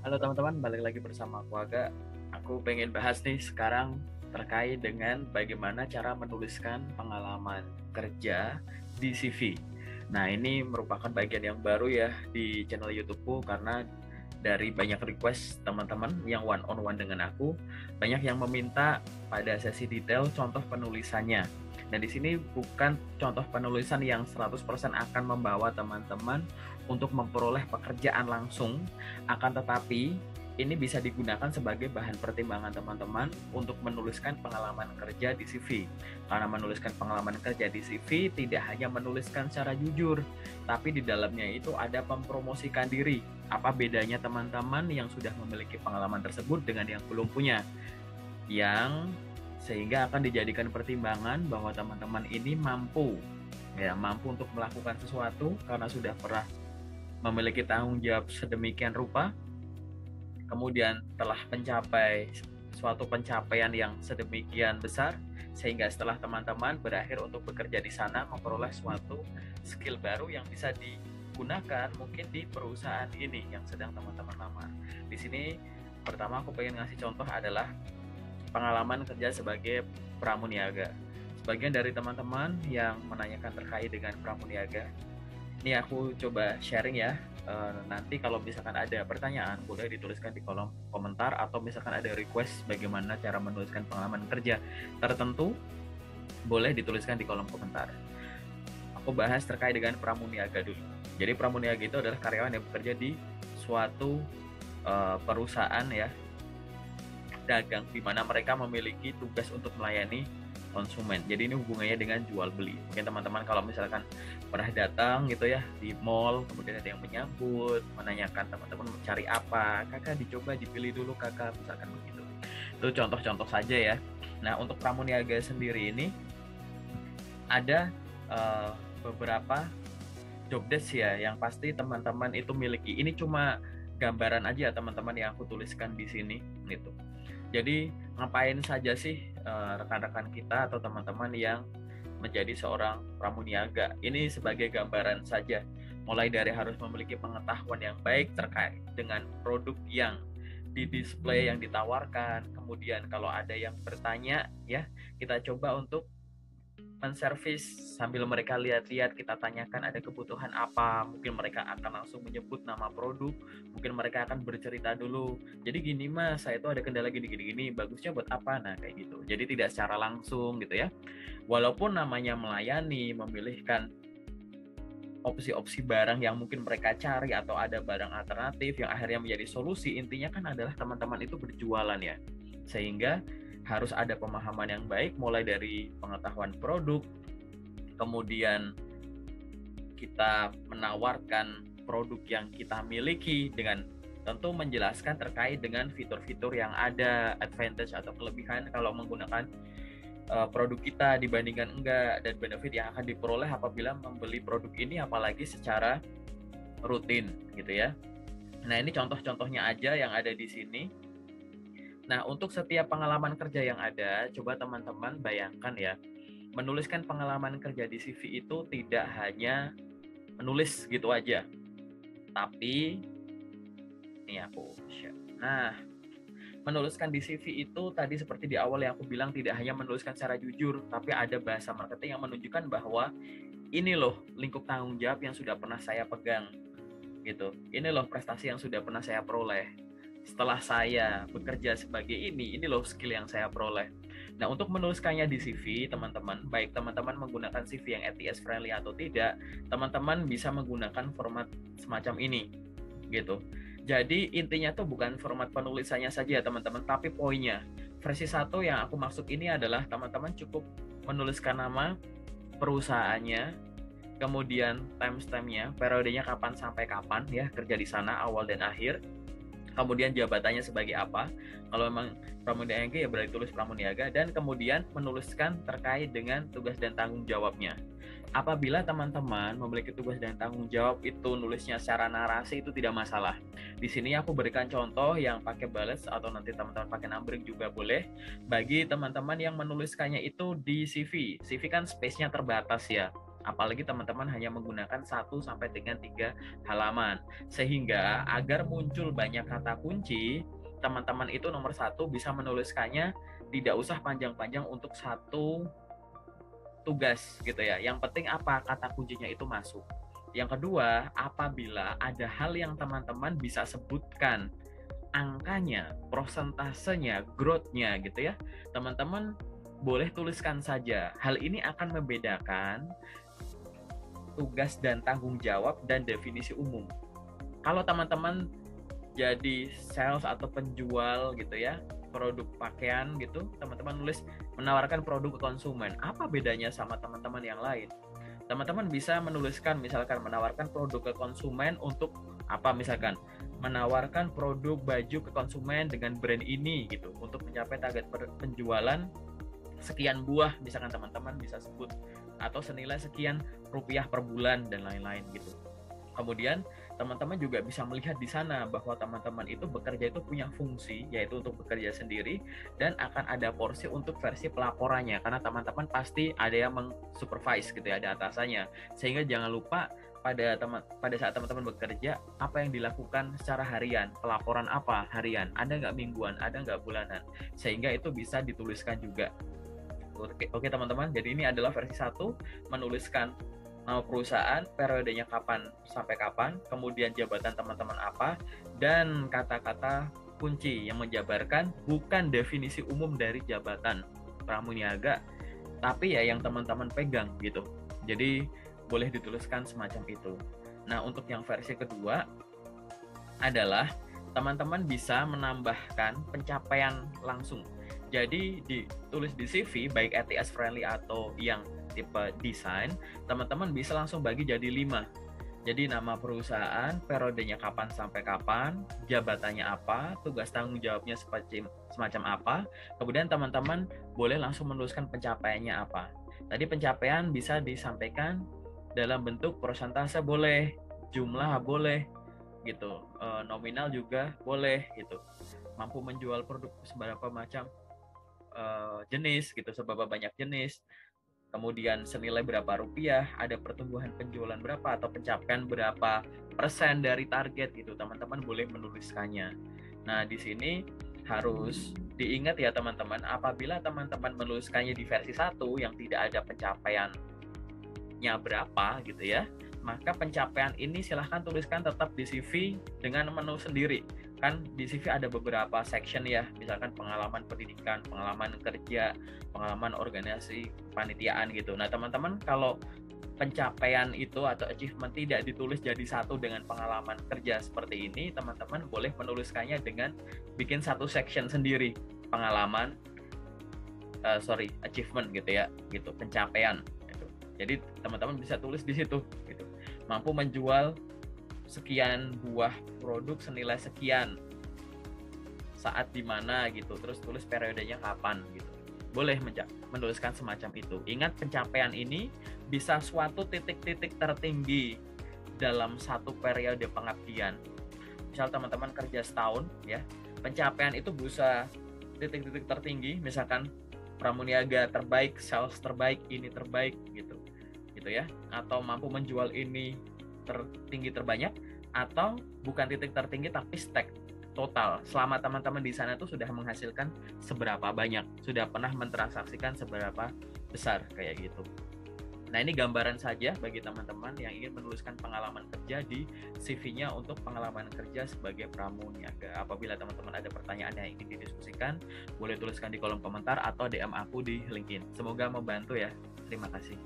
Halo teman-teman, balik lagi bersama aku Aga. Aku pengen bahas nih sekarang terkait dengan bagaimana cara menuliskan pengalaman kerja di CV. Nah, ini merupakan bagian yang baru ya di channel YouTubeku karena dari banyak request teman-teman yang one on one dengan aku, banyak yang meminta pada sesi detail contoh penulisannya. Dan di sini bukan contoh penulisan yang 100% akan membawa teman-teman untuk memperoleh pekerjaan langsung, akan tetapi ini bisa digunakan sebagai bahan pertimbangan teman-teman untuk menuliskan pengalaman kerja di CV. Karena menuliskan pengalaman kerja di CV tidak hanya menuliskan secara jujur, tapi di dalamnya itu ada mempromosikan diri. Apa bedanya teman-teman yang sudah memiliki pengalaman tersebut dengan yang belum punya? Yang sehingga akan dijadikan pertimbangan bahwa teman-teman ini mampu ya mampu untuk melakukan sesuatu karena sudah pernah memiliki tanggung jawab sedemikian rupa kemudian telah mencapai suatu pencapaian yang sedemikian besar sehingga setelah teman-teman berakhir untuk bekerja di sana memperoleh suatu skill baru yang bisa digunakan mungkin di perusahaan ini yang sedang teman-teman lamar. Di sini pertama aku pengen ngasih contoh adalah pengalaman kerja sebagai pramuniaga. Sebagian dari teman-teman yang menanyakan terkait dengan pramuniaga, ini aku coba sharing ya uh, nanti kalau misalkan ada pertanyaan boleh dituliskan di kolom komentar atau misalkan ada request bagaimana cara menuliskan pengalaman kerja tertentu boleh dituliskan di kolom komentar. Aku bahas terkait dengan pramuniaga dulu. Jadi pramuniaga itu adalah karyawan yang bekerja di suatu uh, perusahaan ya dagang di mana mereka memiliki tugas untuk melayani konsumen. Jadi ini hubungannya dengan jual beli. Mungkin teman-teman kalau misalkan pernah datang gitu ya di mall, kemudian ada yang menyambut, menanyakan teman-teman mencari apa, kakak dicoba dipilih dulu kakak, misalkan begitu. Itu contoh-contoh saja ya. Nah untuk pramuniaga sendiri ini ada uh, beberapa job desk ya yang pasti teman-teman itu miliki. Ini cuma gambaran aja teman-teman yang aku tuliskan di sini gitu. Jadi ngapain saja sih eh, rekan-rekan uh, kita atau teman-teman yang menjadi seorang pramuniaga? Ini sebagai gambaran saja. Mulai dari harus memiliki pengetahuan yang baik terkait dengan produk yang di display yang ditawarkan. Kemudian kalau ada yang bertanya ya, kita coba untuk menservis sambil mereka lihat-lihat kita tanyakan ada kebutuhan apa mungkin mereka akan langsung menyebut nama produk mungkin mereka akan bercerita dulu jadi gini mas saya itu ada kendala gini-gini gini bagusnya buat apa? Nah kayak gitu. Jadi tidak secara langsung gitu ya. Walaupun namanya melayani memilihkan opsi-opsi barang yang mungkin mereka cari atau ada barang alternatif yang akhirnya menjadi solusi intinya kan adalah teman-teman itu berjualan ya. Sehingga harus ada pemahaman yang baik mulai dari pengetahuan produk, kemudian kita menawarkan produk yang kita miliki dengan tentu menjelaskan terkait dengan fitur-fitur yang ada, advantage atau kelebihan kalau menggunakan uh, produk kita dibandingkan enggak dan benefit yang akan diperoleh apabila membeli produk ini apalagi secara rutin gitu ya. Nah, ini contoh-contohnya aja yang ada di sini Nah, untuk setiap pengalaman kerja yang ada, coba teman-teman bayangkan ya, menuliskan pengalaman kerja di CV itu tidak hanya menulis gitu aja. Tapi ini aku share. Nah, menuliskan di CV itu tadi seperti di awal yang aku bilang tidak hanya menuliskan secara jujur, tapi ada bahasa marketing yang menunjukkan bahwa ini loh lingkup tanggung jawab yang sudah pernah saya pegang gitu. Ini loh prestasi yang sudah pernah saya peroleh setelah saya bekerja sebagai ini, ini loh skill yang saya peroleh. Nah, untuk menuliskannya di CV, teman-teman, baik teman-teman menggunakan CV yang ATS friendly atau tidak, teman-teman bisa menggunakan format semacam ini, gitu. Jadi intinya tuh bukan format penulisannya saja ya teman-teman, tapi poinnya. Versi satu yang aku maksud ini adalah teman-teman cukup menuliskan nama perusahaannya, kemudian timestampnya, periodenya kapan sampai kapan ya kerja di sana awal dan akhir, kemudian jabatannya sebagai apa. Kalau memang pramuniaga ya berarti tulis pramuniaga dan kemudian menuliskan terkait dengan tugas dan tanggung jawabnya. Apabila teman-teman memiliki tugas dan tanggung jawab itu nulisnya secara narasi itu tidak masalah. Di sini aku berikan contoh yang pakai balance atau nanti teman-teman pakai numbering juga boleh. Bagi teman-teman yang menuliskannya itu di CV. CV kan space-nya terbatas ya apalagi teman-teman hanya menggunakan satu sampai dengan tiga halaman. Sehingga agar muncul banyak kata kunci teman-teman itu nomor satu bisa menuliskannya. Tidak usah panjang-panjang untuk satu tugas gitu ya. Yang penting apa kata kuncinya itu masuk. Yang kedua, apabila ada hal yang teman-teman bisa sebutkan angkanya, prosentasenya, growth-nya gitu ya, teman-teman boleh tuliskan saja. Hal ini akan membedakan tugas dan tanggung jawab dan definisi umum. Kalau teman-teman jadi sales atau penjual gitu ya, produk pakaian gitu, teman-teman nulis menawarkan produk ke konsumen. Apa bedanya sama teman-teman yang lain? teman-teman bisa menuliskan misalkan menawarkan produk ke konsumen untuk apa misalkan menawarkan produk baju ke konsumen dengan brand ini gitu untuk mencapai target penjualan sekian buah misalkan teman-teman bisa sebut atau senilai sekian rupiah per bulan dan lain-lain gitu. Kemudian teman-teman juga bisa melihat di sana bahwa teman-teman itu bekerja itu punya fungsi yaitu untuk bekerja sendiri dan akan ada porsi untuk versi pelaporannya. Karena teman-teman pasti ada yang mengsupervise gitu ya ada atasannya. Sehingga jangan lupa pada teman pada saat teman-teman bekerja apa yang dilakukan secara harian pelaporan apa harian ada nggak mingguan ada nggak bulanan. Sehingga itu bisa dituliskan juga oke oke teman-teman jadi ini adalah versi satu menuliskan nama perusahaan, periodenya kapan sampai kapan, kemudian jabatan teman-teman apa, dan kata-kata kunci yang menjabarkan bukan definisi umum dari jabatan pramuniaga, tapi ya yang teman-teman pegang gitu. Jadi boleh dituliskan semacam itu. Nah, untuk yang versi kedua adalah teman-teman bisa menambahkan pencapaian langsung. Jadi ditulis di CV baik ATS friendly atau yang tipe desain, teman-teman bisa langsung bagi jadi lima. Jadi nama perusahaan, periodenya kapan sampai kapan, jabatannya apa, tugas tanggung jawabnya semacam, semacam apa. Kemudian teman-teman boleh langsung menuliskan pencapaiannya apa. Tadi pencapaian bisa disampaikan dalam bentuk persentase boleh, jumlah boleh, gitu. E, nominal juga boleh, gitu. Mampu menjual produk seberapa macam e, jenis, gitu, seberapa banyak jenis. Kemudian senilai berapa rupiah, ada pertumbuhan penjualan berapa atau pencapaian berapa persen dari target gitu, teman-teman boleh menuliskannya. Nah, di sini harus diingat ya teman-teman, apabila teman-teman menuliskannya di versi 1 yang tidak ada pencapaiannya berapa gitu ya, maka pencapaian ini silahkan tuliskan tetap di CV dengan menu sendiri kan di CV ada beberapa section ya. Misalkan pengalaman pendidikan pengalaman kerja pengalaman organisasi panitiaan gitu. Nah teman-teman kalau pencapaian itu atau achievement tidak ditulis jadi satu dengan pengalaman kerja seperti ini teman-teman boleh menuliskannya dengan bikin satu section sendiri. Pengalaman uh, sorry achievement gitu ya gitu. Pencapaian gitu. jadi teman-teman bisa tulis di situ gitu. Mampu menjual sekian buah produk senilai sekian saat di mana gitu terus tulis periodenya kapan gitu. Boleh menuliskan semacam itu. Ingat pencapaian ini bisa suatu titik-titik tertinggi dalam satu periode pengabdian. Misal teman-teman kerja setahun ya pencapaian itu bisa titik-titik tertinggi. Misalkan pramuniaga terbaik sales terbaik ini terbaik gitu. Gitu ya. Atau mampu menjual ini tertinggi terbanyak atau bukan titik tertinggi tapi stack total selama teman-teman di sana tuh sudah menghasilkan seberapa banyak sudah pernah mentransaksikan seberapa besar kayak gitu Nah ini gambaran saja bagi teman-teman yang ingin menuliskan pengalaman kerja di CV-nya untuk pengalaman kerja sebagai pramuniaga. Apabila teman-teman ada pertanyaan yang ingin didiskusikan, boleh tuliskan di kolom komentar atau DM aku di LinkedIn. Semoga membantu ya. Terima kasih.